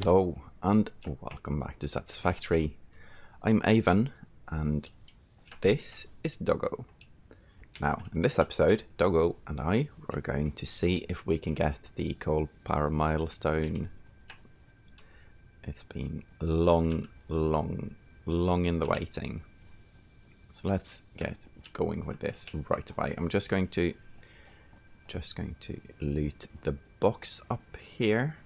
Hello and welcome back to Satisfactory. I'm Aven and this is Doggo. Now, in this episode, Doggo and I are going to see if we can get the coal power milestone. It's been long, long, long in the waiting. So let's get going with this right away. I'm just going to just going to loot the box up here.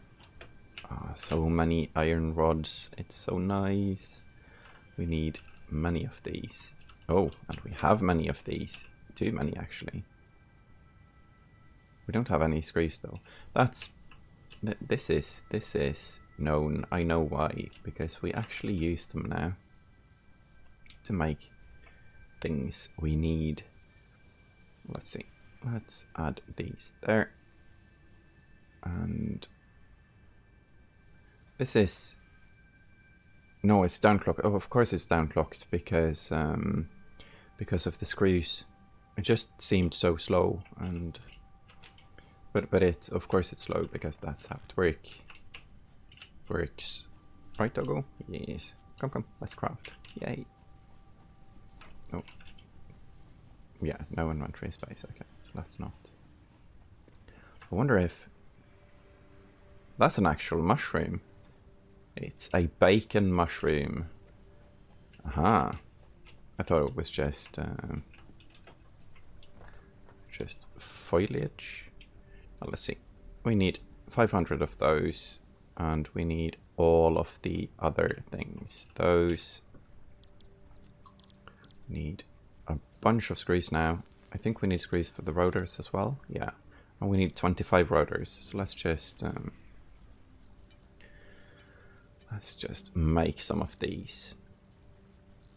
Ah, so many iron rods. It's so nice. We need many of these. Oh, and we have many of these. Too many, actually. We don't have any screws, though. That's... Th this is... This is known. I know why. Because we actually use them now. To make things we need. Let's see. Let's add these there. And this is... No, it's downclocked. Oh, of course it's downclocked because um, because of the screws. It just seemed so slow and... But, but it, of course it's slow because that's how it work. works. Right, Doggo? Yes. Come, come, let's craft. Yay. Oh. Yeah, no one inventory space. Okay, so that's not... I wonder if... That's an actual mushroom. It's a bacon mushroom. Aha. I thought it was just um, just foliage. Now let's see. We need 500 of those and we need all of the other things. Those need a bunch of screws now. I think we need screws for the rotors as well. Yeah. And we need 25 rotors. So let's just um, Let's just make some of these.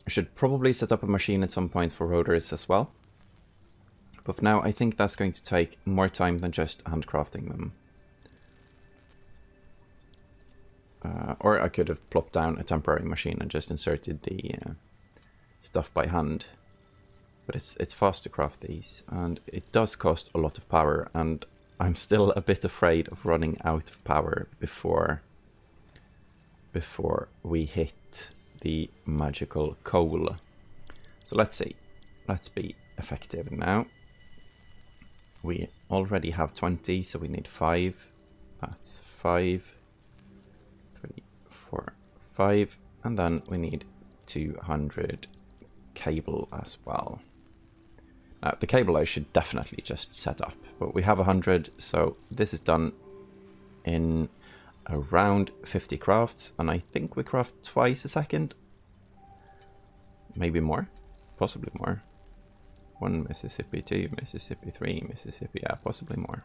I should probably set up a machine at some point for rotors as well. But for now, I think that's going to take more time than just handcrafting them. Uh, or I could have plopped down a temporary machine and just inserted the uh, stuff by hand. But it's it's fast to craft these, and it does cost a lot of power, and I'm still a bit afraid of running out of power before before we hit the magical coal. So let's see. Let's be effective now. We already have 20, so we need 5. That's 5, 3, 4, 5. And then we need 200 cable as well. Now, the cable I should definitely just set up. But we have 100, so this is done in around 50 crafts, and I think we craft twice a second. Maybe more, possibly more. One Mississippi, two Mississippi, three Mississippi, yeah, possibly more.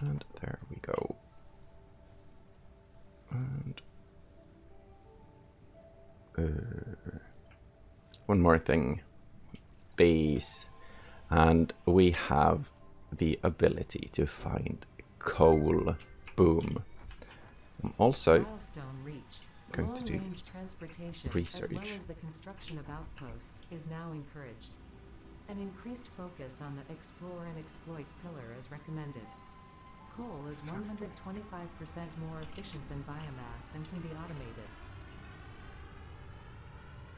And there we go. And uh, one more thing. These. And we have the ability to find coal Boom. I'm also going to do research. As well as the construction of outposts is now encouraged. An increased focus on the explore and exploit pillar is recommended. Coal is 125% more efficient than biomass and can be automated.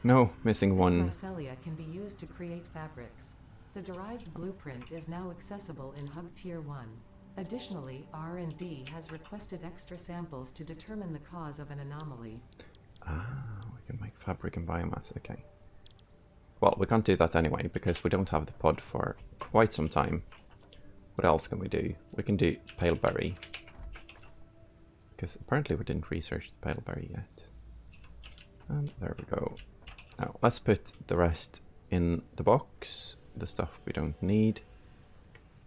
No, missing one. This can be used to create fabrics. The derived blueprint is now accessible in Hub Tier 1. Additionally, R&D has requested extra samples to determine the cause of an anomaly. Ah, we can make fabric and biomass, okay. Well, we can't do that anyway, because we don't have the pod for quite some time. What else can we do? We can do pale berry. Because apparently we didn't research the pale berry yet. And there we go. Now, let's put the rest in the box. The stuff we don't need.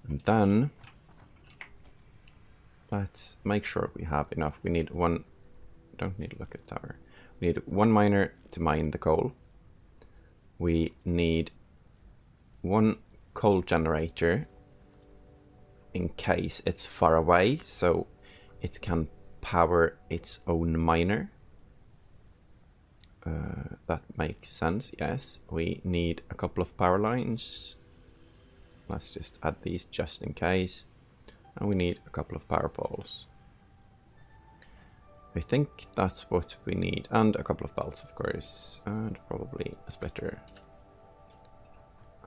And then Let's make sure we have enough. We need one, don't need a lookout tower. We need one miner to mine the coal. We need one coal generator in case it's far away, so it can power its own miner. Uh, that makes sense, yes. We need a couple of power lines. Let's just add these just in case. And we need a couple of power poles. I think that's what we need. And a couple of belts, of course. And probably a splitter.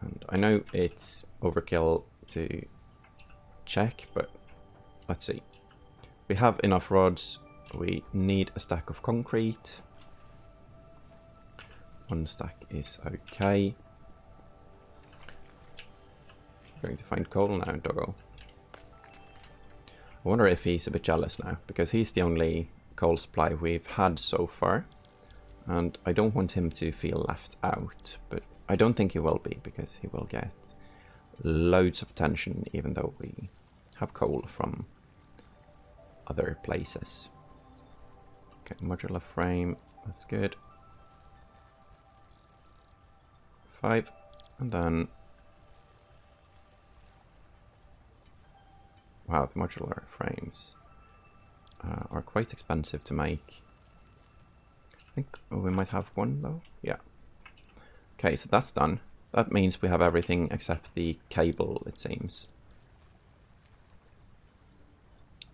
And I know it's overkill to check, but let's see. We have enough rods. We need a stack of concrete. One stack is okay. I'm going to find coal now, Doggo. I wonder if he's a bit jealous now, because he's the only coal supply we've had so far. And I don't want him to feel left out, but I don't think he will be, because he will get loads of attention, even though we have coal from other places. Okay, modular frame, that's good. Five, and then Wow, the modular frames uh, are quite expensive to make. I think oh, we might have one though. Yeah. Okay, so that's done. That means we have everything except the cable, it seems.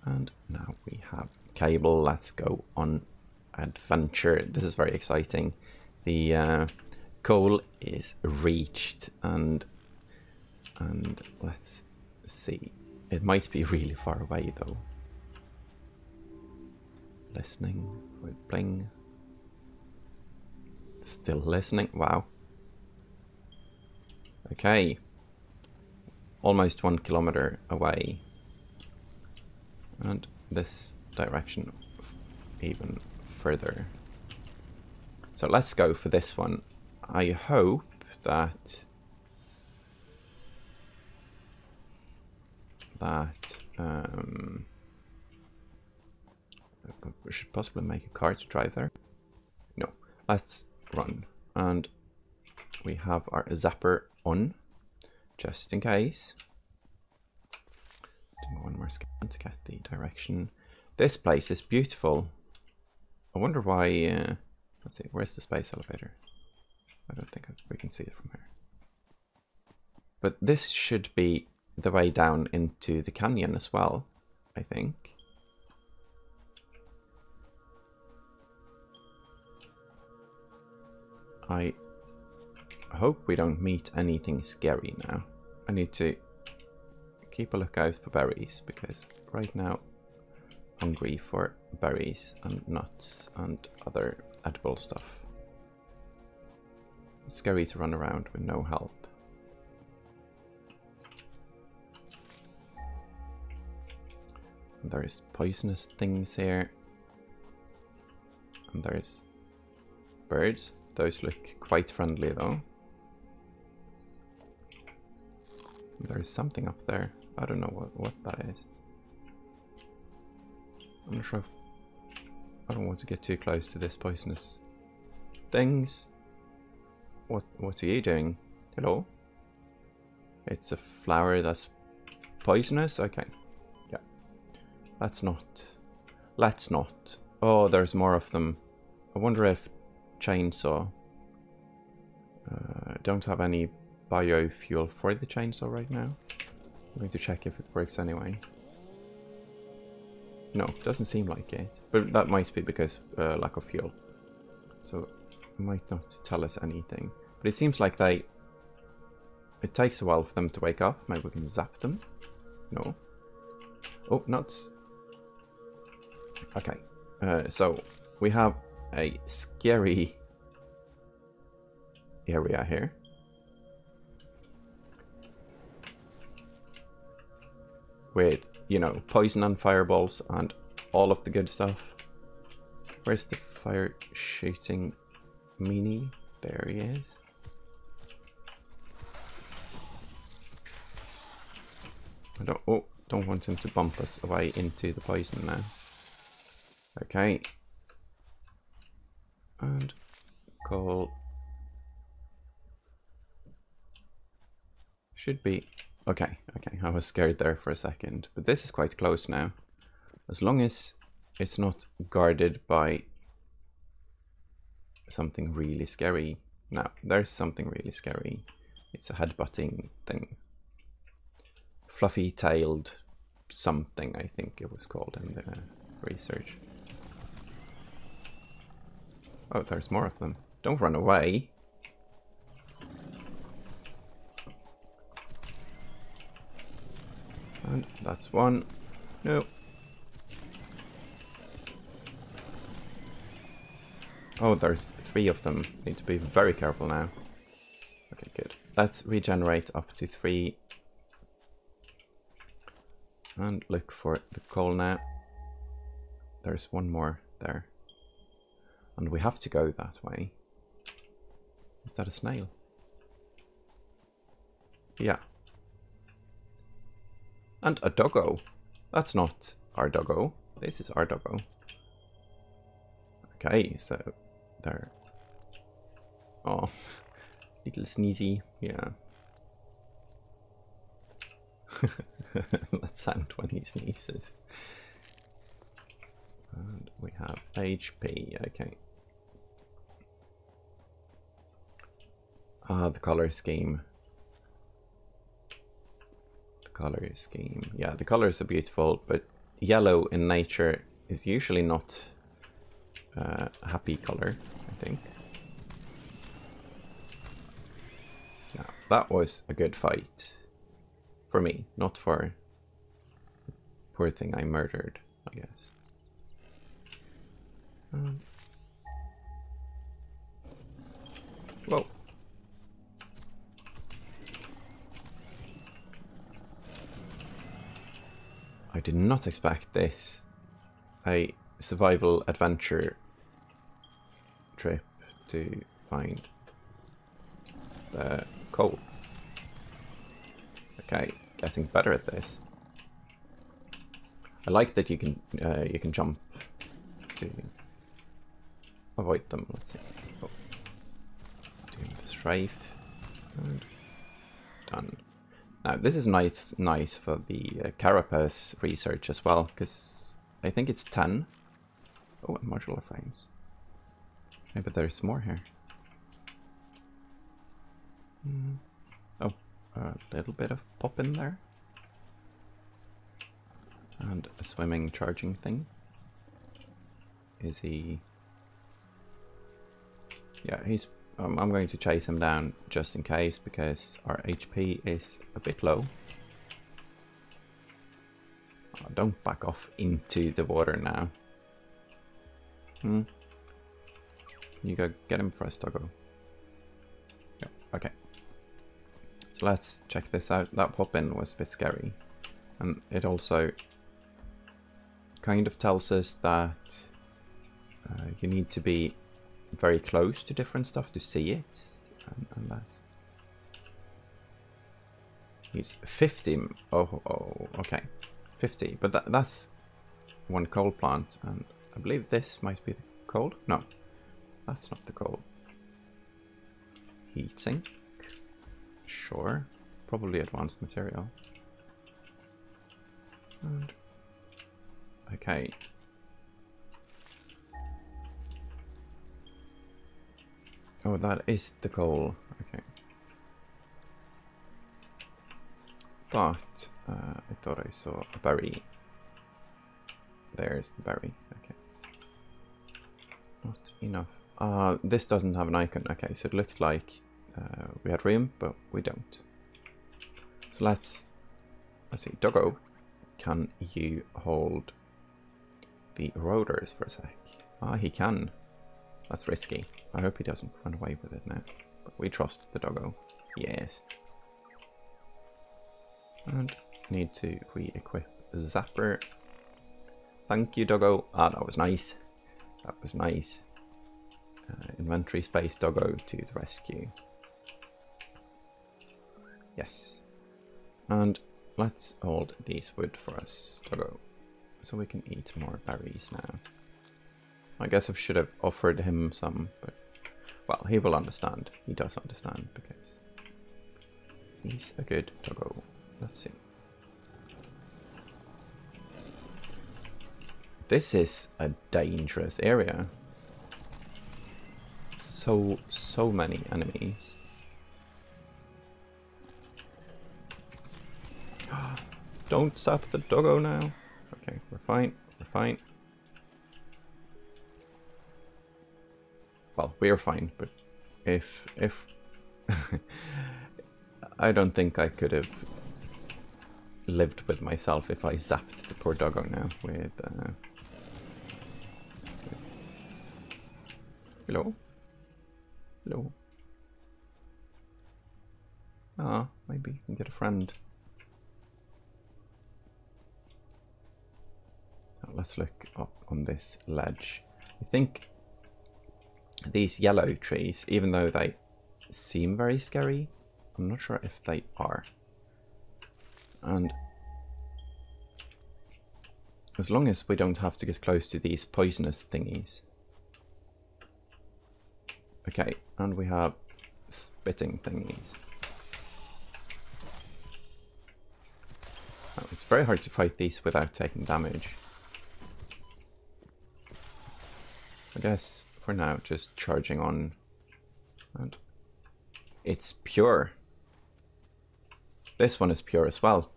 And now we have cable. Let's go on adventure. This is very exciting. The uh, goal is reached and and let's see it might be really far away though. Listening with bling. Still listening. Wow. Okay. Almost one kilometer away. And this direction even further. So let's go for this one. I hope that that. Um, we should possibly make a car to drive there. No, let's run. And we have our zapper on, just in case. Do one more scan to get the direction. This place is beautiful. I wonder why... Uh, let's see, where's the space elevator? I don't think we can see it from here. But this should be the way down into the canyon as well, I think. I hope we don't meet anything scary now. I need to keep a lookout for berries because right now I'm hungry for berries and nuts and other edible stuff. It's scary to run around with no health. There's poisonous things here. And there's birds. Those look quite friendly though. There's something up there. I don't know what, what that is. I'm not sure if I don't want to get too close to this poisonous things. What what are you doing? Hello? It's a flower that's poisonous? Okay. Let's not. Let's not. Oh, there's more of them. I wonder if chainsaw. Uh, don't have any biofuel for the chainsaw right now. I'm going to check if it works anyway. No, doesn't seem like it. But that might be because uh, lack of fuel. So it might not tell us anything. But it seems like they... It takes a while for them to wake up. Maybe we can zap them. No. Oh, nuts. Okay, uh, so we have a scary area here. With, you know, poison and fireballs and all of the good stuff. Where's the fire shooting meanie? There he is. I don't, oh, don't want him to bump us away into the poison now. Okay. And call. Should be. Okay okay. I was scared there for a second. But this is quite close now. As long as it's not guarded by something really scary. Now there's something really scary. It's a headbutting thing. Fluffy tailed something I think it was called in the research Oh, there's more of them. Don't run away. And that's one. No. Oh, there's three of them. Need to be very careful now. Okay, good. Let's regenerate up to three. And look for the coal now. There's one more there. And we have to go that way. Is that a snail? Yeah. And a doggo. That's not our doggo. This is our doggo. Okay, so there. Oh, little sneezy. Yeah. Let's sound when he sneezes. And we have HP. Okay. Ah, the color scheme. The color scheme. Yeah, the colors are beautiful, but yellow in nature is usually not uh, a happy color, I think. Yeah, that was a good fight. For me, not for poor thing I murdered, I guess. Um. Whoa. I did not expect this. A survival adventure trip to find the coal. Okay, getting better at this. I like that you can uh, you can jump to avoid them. Let's see. Oh. Doing the strife and done. Now this is nice, nice for the uh, carapace research as well, because I think it's 10. Oh, modular frames. Maybe there's more here. Mm. Oh, a little bit of pop in there. And a swimming charging thing. Is he... Yeah, he's um, I'm going to chase him down just in case because our HP is a bit low. Oh, don't back off into the water now. Hmm. You go get him first, doggo. Yep, okay. So let's check this out. That pop-in was a bit scary. And it also kind of tells us that uh, you need to be very close to different stuff to see it. And, and that's... It's 50... Oh, oh, okay. 50. But that, that's one coal plant. And I believe this might be the coal. No, that's not the coal. Heatsink. Sure. Probably advanced material. And okay, Oh, that is the goal. Okay. But uh, I thought I saw a berry. There's the berry. Okay. Not enough. Uh, this doesn't have an icon. Okay, so it looks like uh, we had room, but we don't. So let's let's see. Doggo, can you hold the rotors for a sec? Ah, he can. That's risky. I hope he doesn't run away with it now. But we trust the doggo. Yes. And need to re-equip Zapper. Thank you, doggo. Ah, that was nice. That was nice. Uh, inventory space, doggo to the rescue. Yes. And let's hold these wood for us, doggo. So we can eat more berries now. I guess I should have offered him some, but well, he will understand. He does understand because he's a good doggo. Let's see. This is a dangerous area. So, so many enemies. Don't zap the doggo now. Okay, we're fine. We're fine. Well, we're fine, but if if I don't think I could have lived with myself if I zapped the poor doggo now with. Uh, hello, hello. Ah, maybe you can get a friend. let's look up on this ledge. I think these yellow trees, even though they seem very scary, I'm not sure if they are. And as long as we don't have to get close to these poisonous thingies. Okay, and we have spitting thingies. Oh, it's very hard to fight these without taking damage. I guess for now just charging on and it's pure. This one is pure as well.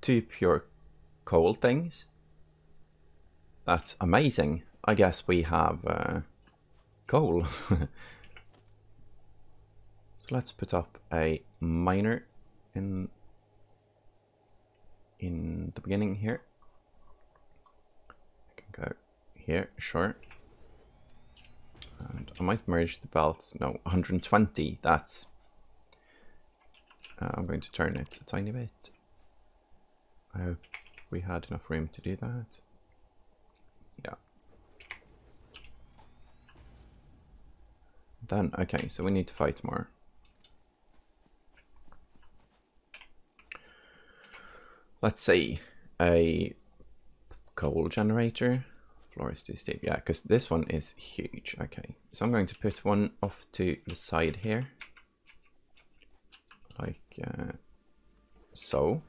Two pure coal things. That's amazing. I guess we have uh, coal. so let's put up a miner in in the beginning here. I can go here, sure. And I might merge the belts. No, 120. That's... Uh, I'm going to turn it a tiny bit. I hope we had enough room to do that. Yeah. Then, okay, so we need to fight more. Let's see. A coal generator. Floor is too steep. Yeah, because this one is huge. Okay, so I'm going to put one off to the side here. Like uh, so.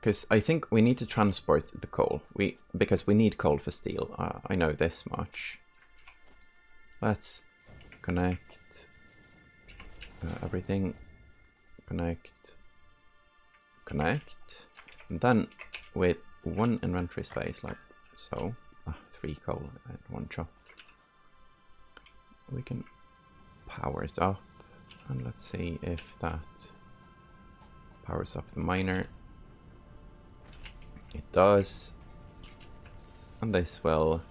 Because I think we need to transport the coal. We Because we need coal for steel. Uh, I know this much. Let's connect uh, everything. Connect. Connect. And then with one inventory space like so. Ah, three coal and one chop. We can power it up and let's see if that powers up the miner. It does. And this will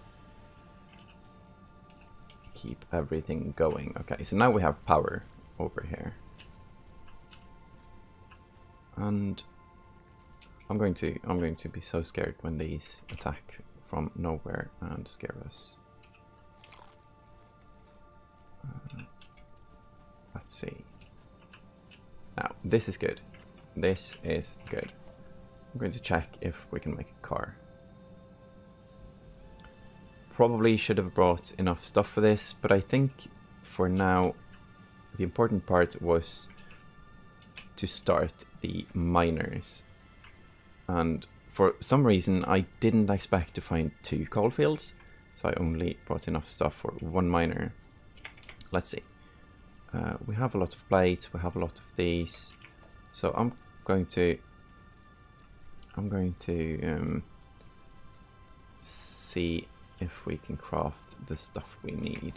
keep everything going. Okay, so now we have power over here. And I'm going to I'm going to be so scared when these attack from nowhere and scare us. Uh, let's see. Now this is good. This is good. I'm going to check if we can make a car. Probably should have brought enough stuff for this, but I think for now the important part was to start the miners and for some reason I didn't expect to find two coal fields, so I only brought enough stuff for one miner. Let's see. Uh, we have a lot of plates, we have a lot of these, so I'm going to I'm going to um, see if we can craft the stuff we need.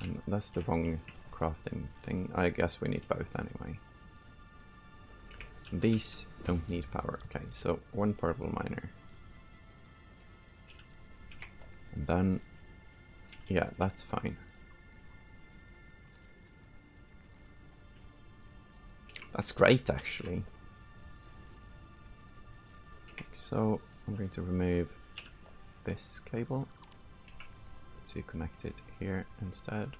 And that's the wrong crafting thing. I guess we need both anyway. These don't need power. Okay, so one purple miner. And then, yeah, that's fine. That's great, actually. So, I'm going to remove this cable to connect it here instead.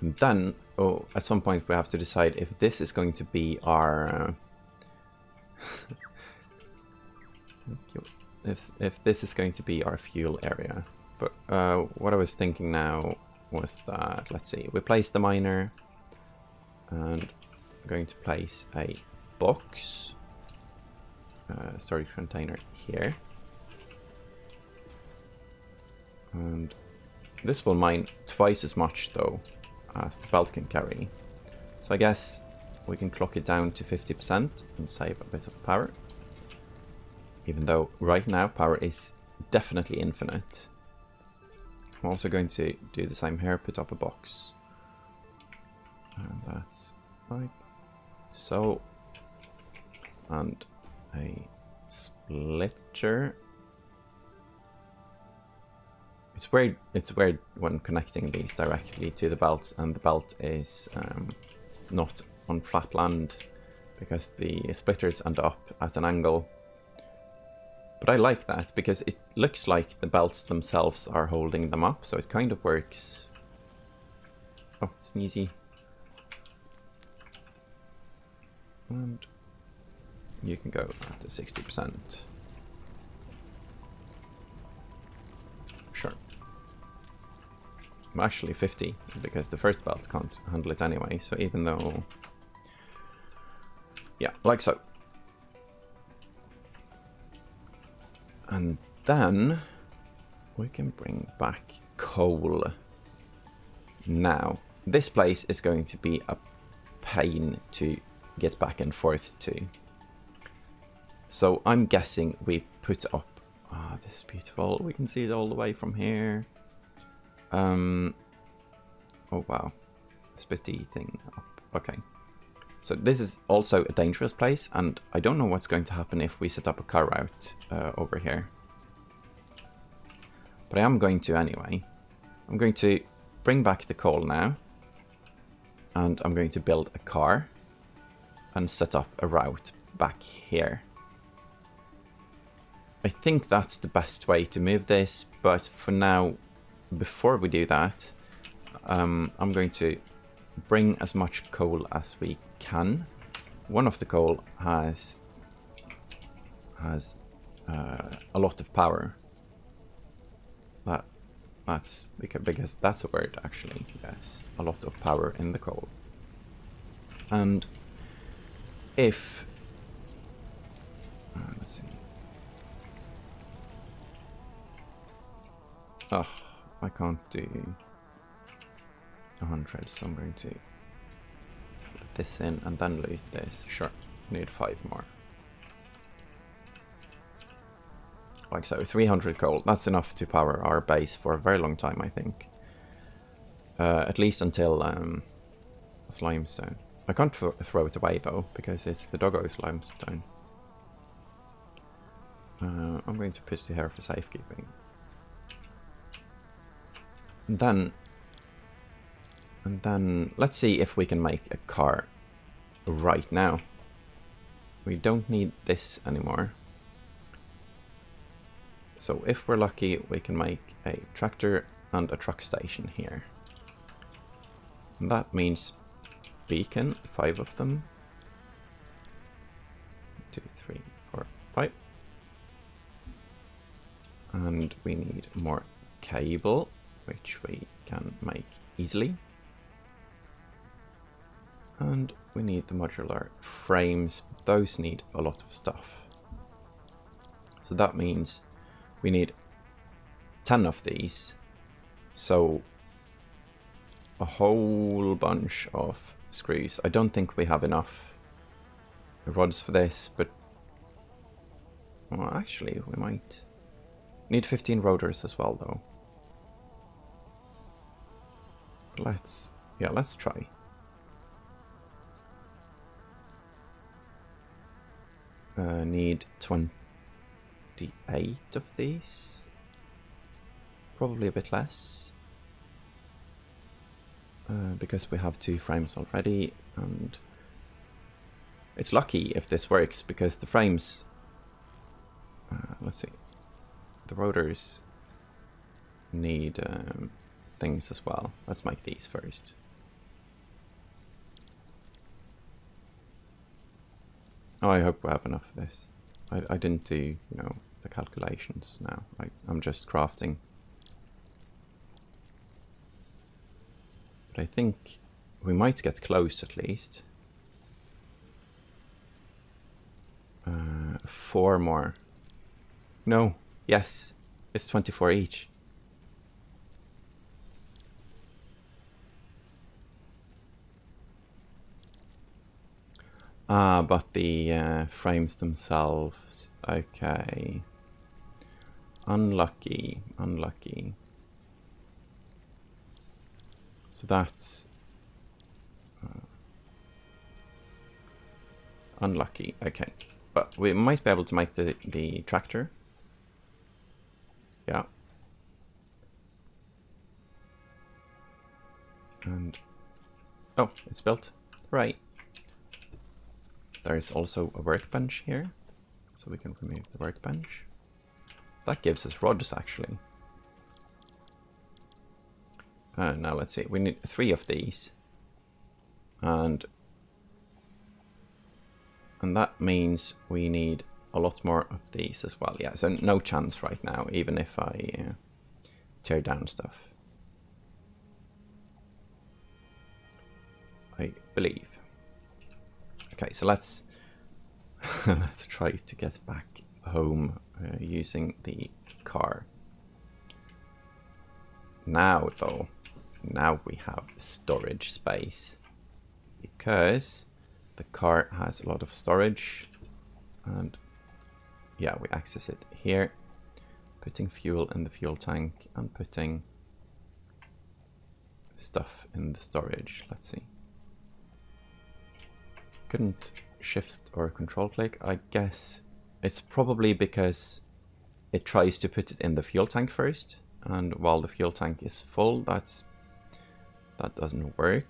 And then, oh, at some point we have to decide if this is going to be our... Uh, if, if this is going to be our fuel area. But uh, what I was thinking now was that, let's see, we place the miner and I'm going to place a box, uh, storage container here. And this will mine twice as much though as the belt can carry. So I guess we can clock it down to 50% and save a bit of power. Even though right now power is definitely infinite. I'm also going to do the same here, put up a box. And that's like so. And a splitter. It's weird. It's weird when connecting these directly to the belt, and the belt is um, not on flat land because the splitters end up at an angle. But I like that because it looks like the belts themselves are holding them up, so it kind of works. Oh, sneezy. And you can go up to 60%. Actually 50 because the first belt can't handle it anyway, so even though... Yeah, like so. And then we can bring back coal. Now, this place is going to be a pain to get back and forth to. So I'm guessing we put up... Ah, oh, this is beautiful. We can see it all the way from here. Um. Oh, wow. Spitty thing up. Okay. So this is also a dangerous place, and I don't know what's going to happen if we set up a car route uh, over here. But I am going to anyway. I'm going to bring back the coal now. And I'm going to build a car and set up a route back here. I think that's the best way to move this, but for now, before we do that, um, I'm going to bring as much coal as we can. One of the coal has has uh, a lot of power. That that's because, that's a word actually. Yes, a lot of power in the coal. And if uh, let's see. Oh, I can't do 100, so I'm going to put this in and then loot this. Sure, need five more. Like so, 300 gold. That's enough to power our base for a very long time, I think. Uh, at least until um, limestone. I can't th throw it away though, because it's the doggo's limestone. Uh, I'm going to put it here for safekeeping. And then, and then let's see if we can make a car right now. We don't need this anymore. So if we're lucky, we can make a tractor and a truck station here. And that means beacon, five of them. Two, three, four, five. And we need more cable, which we can make easily. And we need the modular frames. Those need a lot of stuff. So that means we need 10 of these. So a whole bunch of screws. I don't think we have enough rods for this, but well, actually we might need 15 rotors as well though. Let's, yeah, let's try. Uh, need 28 of these. Probably a bit less. Uh, because we have two frames already and it's lucky if this works because the frames uh, let's see the rotors need um, things as well. Let's make these first. Oh I hope we have enough of this. I, I didn't do you know the calculations now. I, I'm just crafting. But I think we might get close at least. Uh, four more. No, yes, it's 24 each. Ah, but the uh, frames themselves. Okay. Unlucky. Unlucky. So that's... Uh, unlucky. Okay. But we might be able to make the, the tractor. Yeah. And... Oh, it's built. Right. There's also a workbench here. So we can remove the workbench. That gives us rods, actually. Uh, now let's see. We need three of these. And... And that means we need a lot more of these as well. Yeah, so no chance right now, even if I uh, tear down stuff. I believe. Okay, so let's let's try to get back home uh, using the car. Now though, now we have storage space because the car has a lot of storage and yeah, we access it here, putting fuel in the fuel tank and putting stuff in the storage. Let's see. Couldn't shift or control click. I guess it's probably because it tries to put it in the fuel tank first and while the fuel tank is full that's that doesn't work.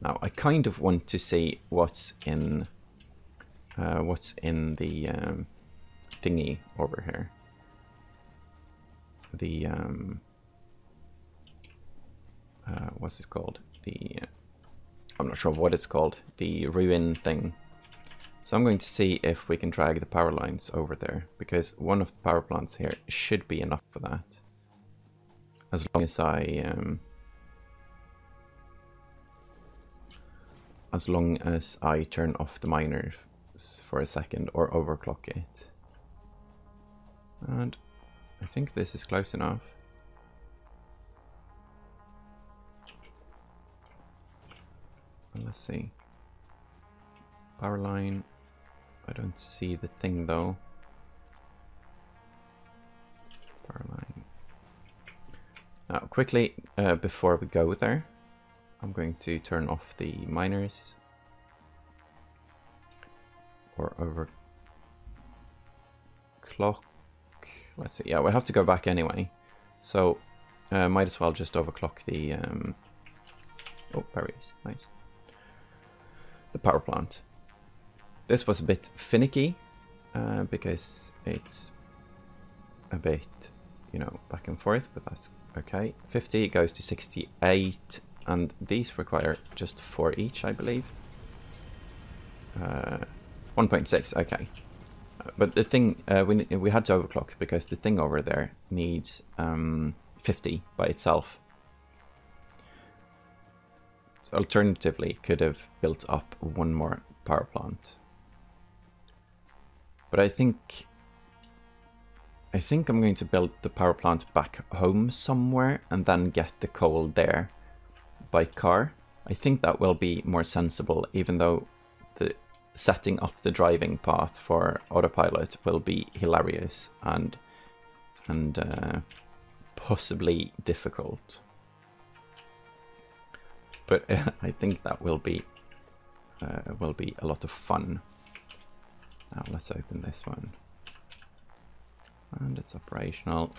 Now I kind of want to see what's in uh, what's in the um, thingy over here. The um, uh, what's it called? The uh, I'm not sure what it's called. The ruin thing. So I'm going to see if we can drag the power lines over there because one of the power plants here should be enough for that. As long as I um, as long as I turn off the miners for a second or overclock it. And I think this is close enough. Let's see. Power line. I don't see the thing though. Power line. Now, quickly, uh, before we go there, I'm going to turn off the miners or over clock. Let's see. Yeah, we have to go back anyway, so uh, might as well just overclock the. Um... Oh, berries, nice. The power plant. This was a bit finicky uh, because it's a bit, you know, back and forth, but that's okay. 50 goes to 68 and these require just four each, I believe. Uh, 1.6, okay. But the thing, uh, we, we had to overclock because the thing over there needs um, 50 by itself. Alternatively, could have built up one more power plant. But I think I think I'm going to build the power plant back home somewhere and then get the coal there by car. I think that will be more sensible, even though the setting up the driving path for autopilot will be hilarious and and uh, possibly difficult. But I think that will be uh, will be a lot of fun. Now let's open this one, and it's operational.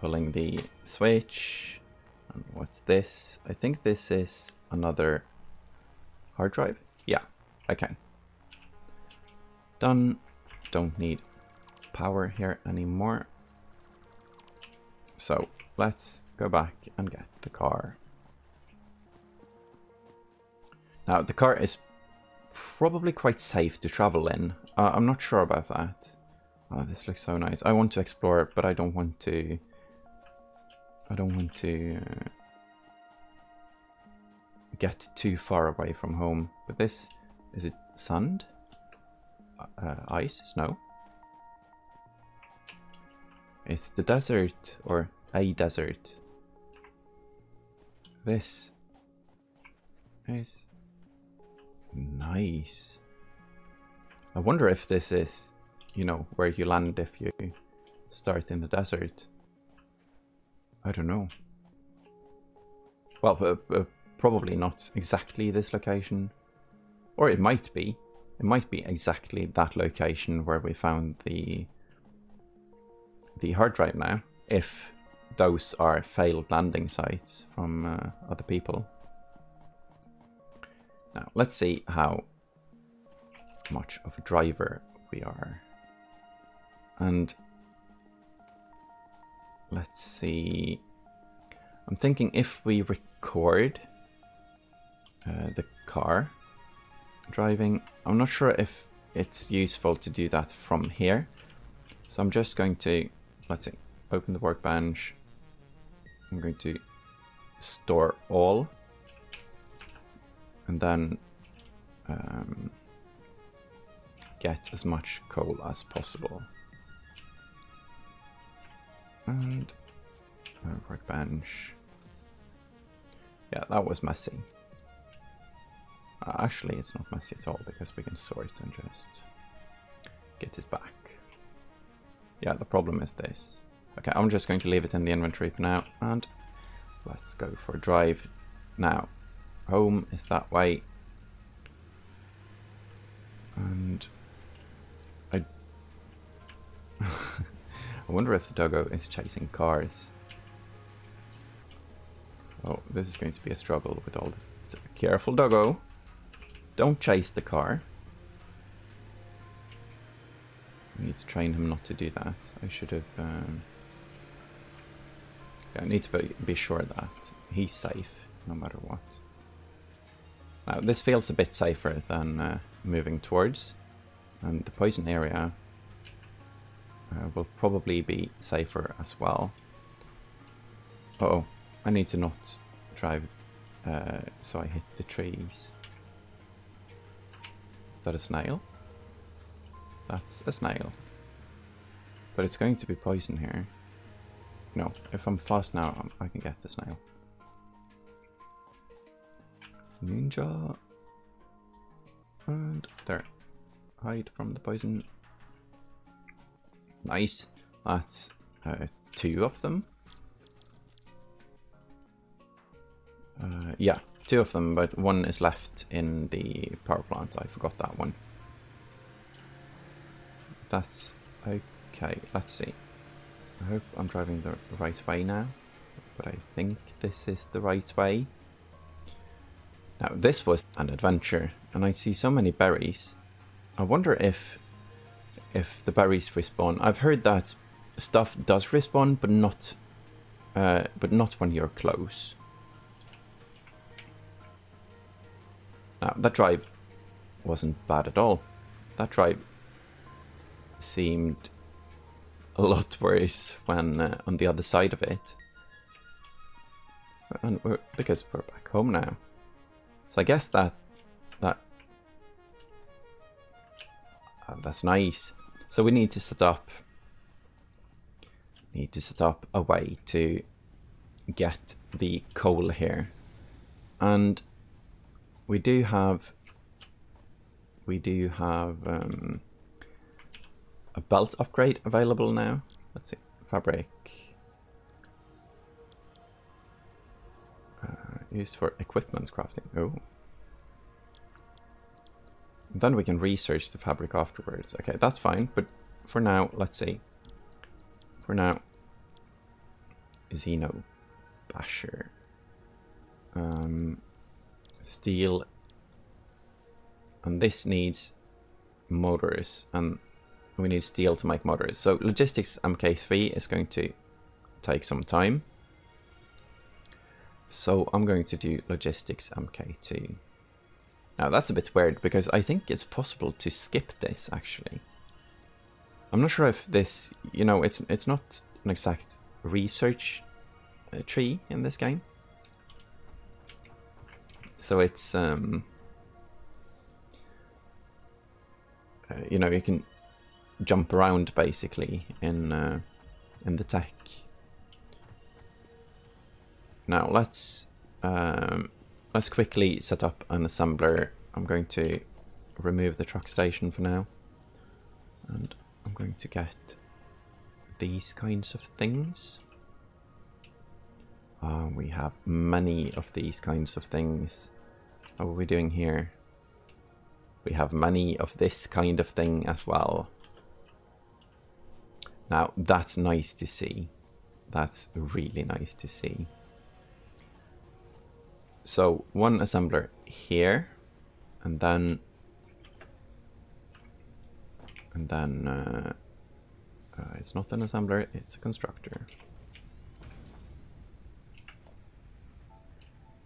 Pulling the switch and what's this? I think this is another hard drive. Yeah, okay. Done. Don't need power here anymore. So let's go back and get the car. Now the car is probably quite safe to travel in. Uh, I'm not sure about that. Oh, this looks so nice. I want to explore, it, but I don't want to I don't want to get too far away from home. But this, is it sand? Uh, uh, ice? Snow? It's the desert, or a desert. This is Nice. I wonder if this is, you know, where you land if you start in the desert. I don't know. Well, uh, uh, probably not exactly this location. Or it might be. It might be exactly that location where we found the the hard drive now. If those are failed landing sites from uh, other people. Now, let's see how much of a driver we are. And let's see. I'm thinking if we record uh, the car driving, I'm not sure if it's useful to do that from here. So I'm just going to, let's see, open the workbench. I'm going to store all and then um, get as much coal as possible. And uh, workbench. Yeah, that was messy. Uh, actually, it's not messy at all because we can sort and just get it back. Yeah, the problem is this. Okay, I'm just going to leave it in the inventory for now and let's go for a drive now. Home is that way. And I I wonder if the doggo is chasing cars. Oh, this is going to be a struggle with all the... Careful, doggo. Don't chase the car. I need to train him not to do that. I should have... Um... Yeah, I need to be, be sure that he's safe, no matter what. Now, this feels a bit safer than uh, moving towards. And the poison area uh, will probably be safer as well. Uh oh, I need to not drive uh, so I hit the trees. Is that a snail? That's a snail. But it's going to be poison here. No, if I'm fast now, I can get the snail. Ninja. And there. Hide from the poison. Nice. That's uh, two of them. Uh, yeah, two of them, but one is left in the power plant. I forgot that one. That's okay. Let's see. I hope I'm driving the right way now, but I think this is the right way. Now, this was an adventure, and I see so many berries. I wonder if if the berries respawn. I've heard that stuff does respawn, but not uh, but not when you're close. Now, that drive wasn't bad at all. That drive seemed a lot worse when uh, on the other side of it. And we're, because we're back home now. So I guess that that uh, that's nice. So we need to set up need to set up a way to get the coal here. And we do have we do have um, a belt upgrade available now. Let's see, fabric. Used for equipment crafting. Oh. Then we can research the fabric afterwards. Okay, that's fine. But for now, let's see. For now, Xeno Basher. Um, steel. And this needs motors. And we need steel to make motors. So Logistics MK3 is going to take some time. So I'm going to do Logistics MK2. Now that's a bit weird because I think it's possible to skip this actually. I'm not sure if this, you know, it's it's not an exact research uh, tree in this game. So it's um uh, you know, you can jump around basically in uh, in the tech. Now let's um, let's quickly set up an assembler I'm going to remove the truck station for now. And I'm going to get these kinds of things. Uh, we have many of these kinds of things. How are we doing here? We have many of this kind of thing as well. Now, that's nice to see. That's really nice to see. So, one assembler here, and then... And then... Uh, uh, it's not an assembler, it's a constructor.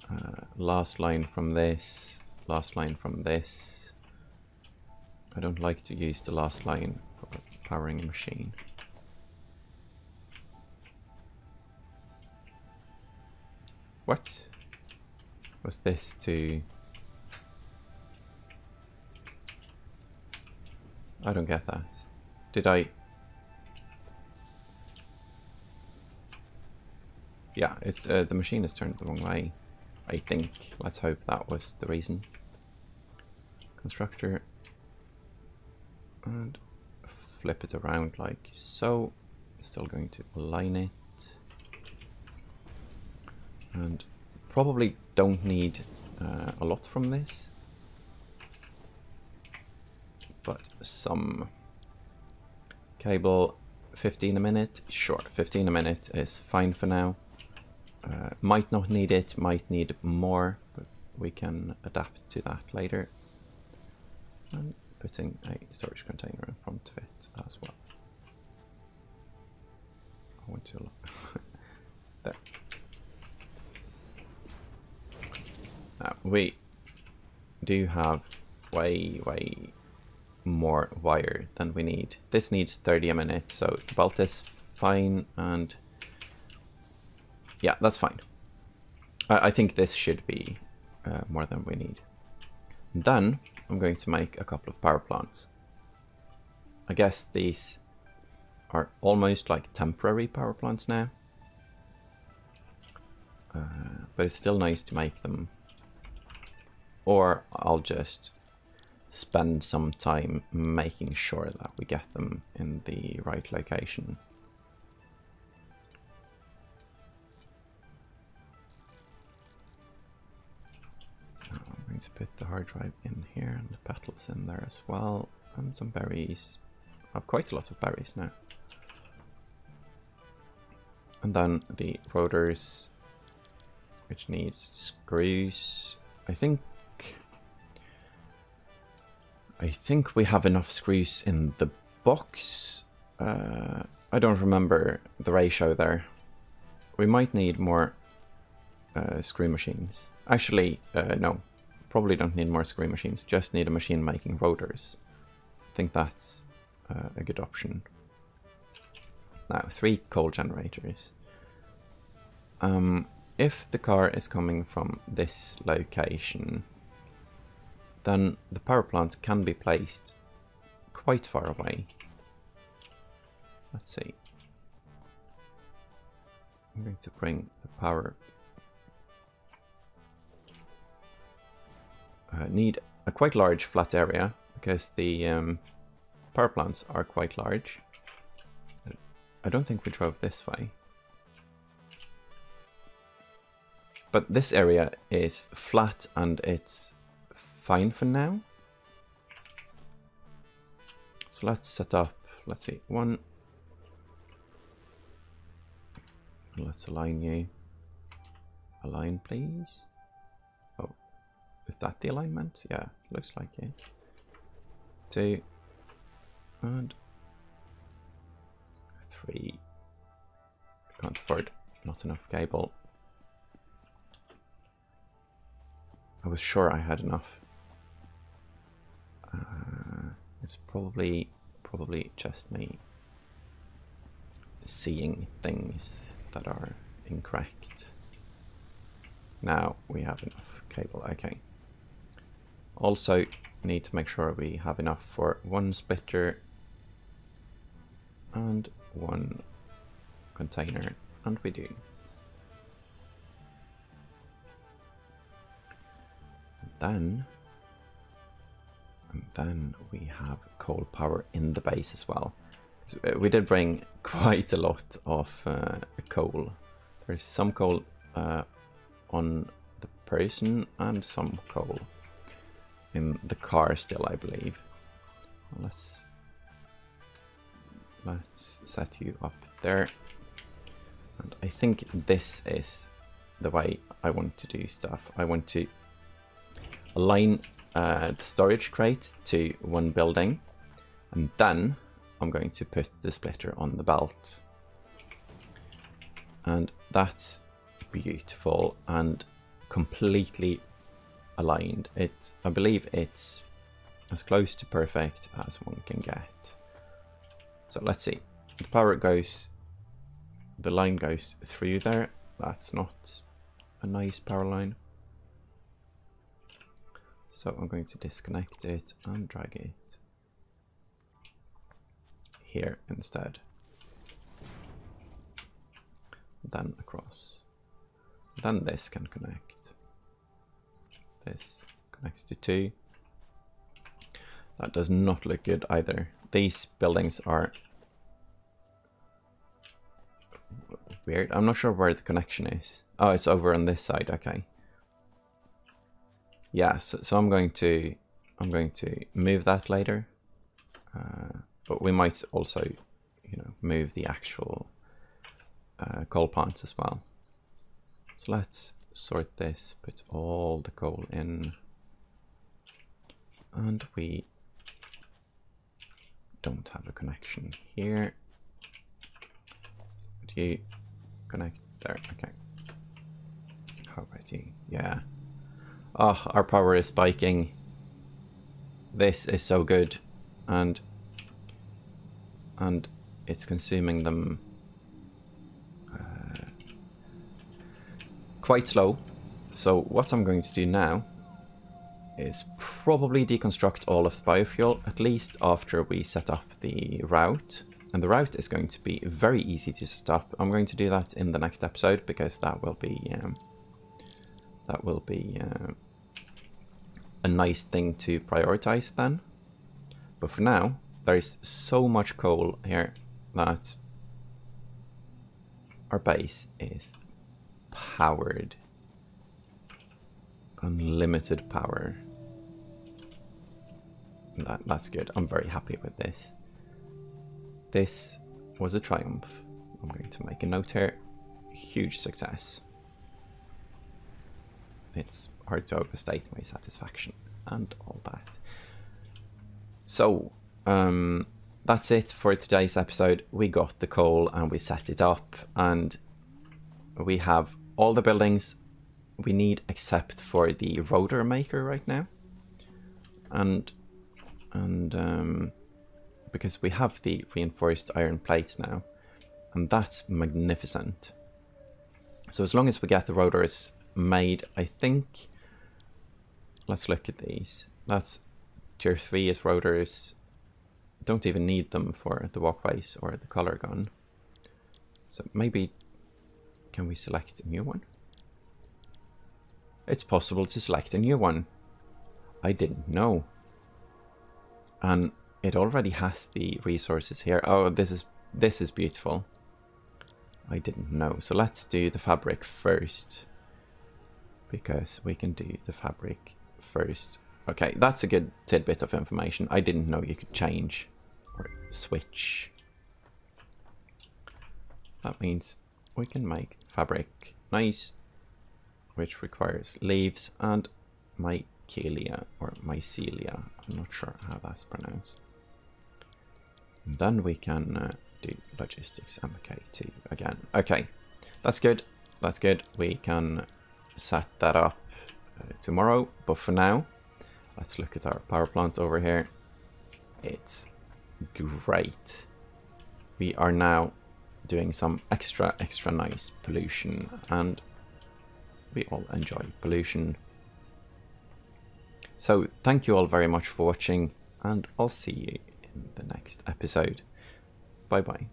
Uh, last line from this, last line from this. I don't like to use the last line for powering a machine. What? Was this to... I don't get that. Did I... Yeah, it's uh, the machine is turned the wrong way. I think. Let's hope that was the reason. Constructor. And flip it around like so. Still going to align it. And probably don't need uh, a lot from this. But some cable 15 a minute. Sure, 15 a minute is fine for now. Uh, might not need it, might need more, but we can adapt to that later. And putting a storage container in front of it as well. I want to look there. Now we do have way, way more wire than we need. This needs 30 a minute, so bolt is fine and yeah, that's fine. I, I think this should be uh, more than we need. And then I'm going to make a couple of power plants. I guess these are almost like temporary power plants now. Uh, but it's still nice to make them. Or I'll just spend some time making sure that we get them in the right location. I'm going to put the hard drive in here and the petals in there as well. And some berries. I have quite a lot of berries now. And then the rotors, which needs screws. I think I think we have enough screws in the box. Uh, I don't remember the ratio there. We might need more uh, screw machines. Actually, uh, no probably don't need more screw machines, just need a machine making rotors. I think that's uh, a good option. Now, three coal generators. Um, if the car is coming from this location, then the power plant can be placed quite far away. Let's see. I'm going to bring the power uh, need a quite large flat area because the um, power plants are quite large. I don't think we drove this way. But this area is flat and it's fine for now. So let's set up, let's see, one. Let's align you. Align, please. Oh, is that the alignment? Yeah, looks like it. Two. And three. Can't afford not enough cable. I was sure I had enough. Uh, it's probably probably just me seeing things that are incorrect. Now we have enough cable. Okay. Also, need to make sure we have enough for one splitter and one container, and we do. Then then we have coal power in the base as well. So uh, we did bring quite a lot of uh, coal. There's some coal uh, on the person and some coal in the car still, I believe. Let's let's set you up there. And I think this is the way I want to do stuff. I want to align uh, the storage crate to one building and then I'm going to put the splitter on the belt. And that's beautiful and completely aligned. It, I believe it's as close to perfect as one can get. So let's see. The power goes, the line goes through there. That's not a nice power line. So I'm going to disconnect it and drag it here instead. Then across. Then this can connect. This connects to two. That does not look good either. These buildings are weird. I'm not sure where the connection is. Oh, it's over on this side. Okay. Yeah, so, so I'm going to I'm going to move that later. Uh, but we might also, you know, move the actual uh, coal plants as well. So let's sort this, put all the coal in, and we don't have a connection here. So you connect there? Okay. How about you? Yeah. Oh, our power is spiking. This is so good. And and it's consuming them uh, quite slow. So what I'm going to do now is probably deconstruct all of the biofuel, at least after we set up the route. And the route is going to be very easy to set up. I'm going to do that in the next episode because that will be um, that will be uh, a nice thing to prioritize then. But for now, there is so much coal here that our base is powered. Unlimited power. That, that's good. I'm very happy with this. This was a triumph. I'm going to make a note here. Huge success. It's hard to overstate my satisfaction and all that. So, um, that's it for today's episode. We got the coal and we set it up, and we have all the buildings we need except for the rotor maker right now. And and um, because we have the reinforced iron plates now, and that's magnificent. So as long as we get the rotors made, I think. Let's look at these. That's tier three is rotors don't even need them for the walkways or the color gun. So maybe, can we select a new one? It's possible to select a new one. I didn't know. And it already has the resources here. Oh, this is this is beautiful. I didn't know. So let's do the fabric first. Because we can do the fabric first. Okay, that's a good tidbit of information. I didn't know you could change or switch. That means we can make fabric nice, which requires leaves and mycelia or mycelia. I'm not sure how that's pronounced. And then we can uh, do logistics MK2 again. Okay, that's good. That's good. We can set that up tomorrow. But for now, let's look at our power plant over here. It's great. We are now doing some extra, extra nice pollution and we all enjoy pollution. So thank you all very much for watching and I'll see you in the next episode. Bye bye.